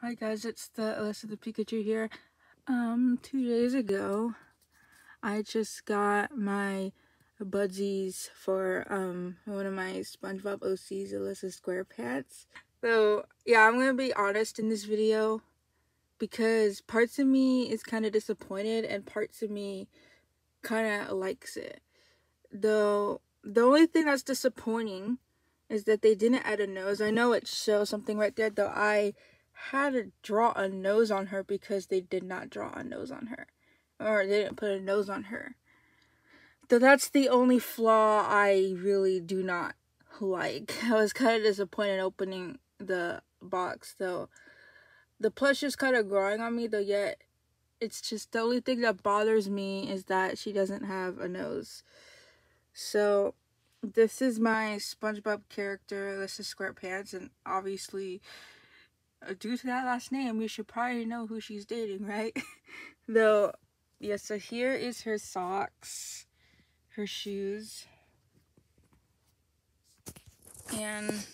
Hi guys, it's the Alyssa the Pikachu here. Um, two days ago, I just got my Budsies for um one of my SpongeBob OCs, Alyssa SquarePants. So yeah, I'm gonna be honest in this video because parts of me is kind of disappointed and parts of me kind of likes it. Though the only thing that's disappointing is that they didn't add a nose. I know it shows something right there, though I had to draw a nose on her because they did not draw a nose on her. Or they didn't put a nose on her. So that's the only flaw I really do not like. I was kind of disappointed opening the box though. The plush is kind of growing on me though yet it's just the only thing that bothers me is that she doesn't have a nose. So this is my SpongeBob character. This is SquarePants and obviously Uh, due to that last name, you should probably know who she's dating, right? Though, yeah, so here is her socks, her shoes, and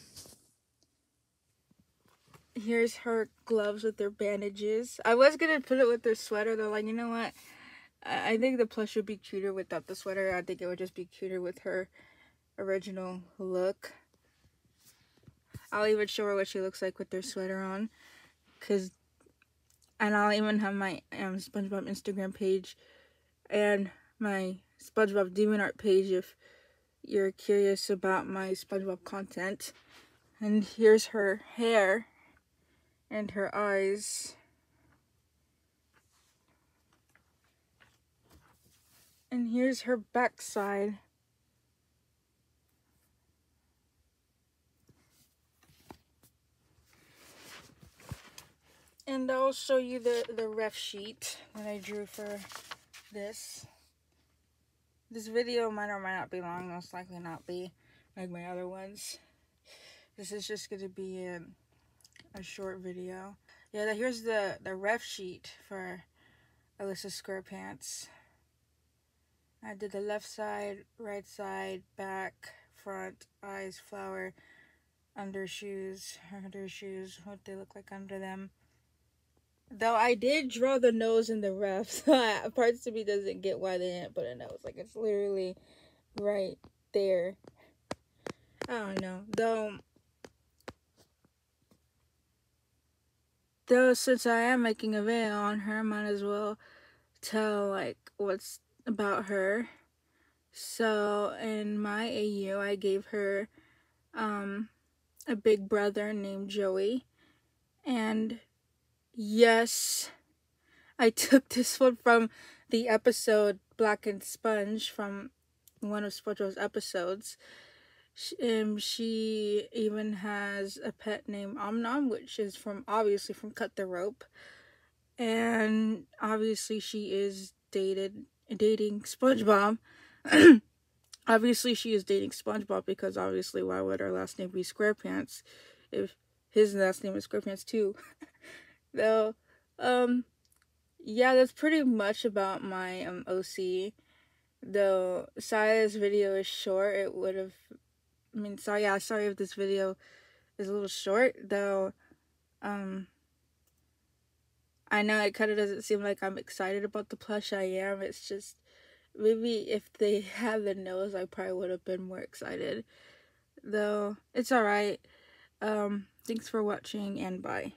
here's her gloves with their bandages. I was gonna put it with their sweater, though, like, you know what? I think the plush would be cuter without the sweater. I think it would just be cuter with her original look. I'll even show her what she looks like with their sweater on. Cause, and I'll even have my um, SpongeBob Instagram page and my SpongeBob DeviantArt page if you're curious about my SpongeBob content. And here's her hair and her eyes. And here's her backside. And I'll show you the, the ref sheet that I drew for this. This video might or might not be long, most likely not be like my other ones. This is just going to be a, a short video. Yeah, here's the, the ref sheet for Alyssa SquarePants. I did the left side, right side, back, front, eyes, flower, under shoes, under shoes, what they look like under them. Though I did draw the nose in the ref, parts of me doesn't get why they didn't put a nose. Like it's literally right there. I don't know. Though, though since I am making a video on her, I might as well tell like what's about her. So in my AU, I gave her um, a big brother named Joey, and Yes, I took this one from the episode Blackened Sponge from one of SpongeBob's episodes. She, um, she even has a pet named Omnom, which is from obviously from Cut the Rope, and obviously she is dated dating SpongeBob. obviously, she is dating SpongeBob because obviously, why would her last name be SquarePants if his last name is SquarePants too? though. Um, yeah, that's pretty much about my um OC. Though sorry this video is short, it would have. I mean, sorry, yeah, sorry if this video is a little short, though. Um, I know it kind of doesn't seem like I'm excited about the plush. I am. It's just maybe if they had the nose, I probably would have been more excited. Though it's alright. Um, thanks for watching and bye.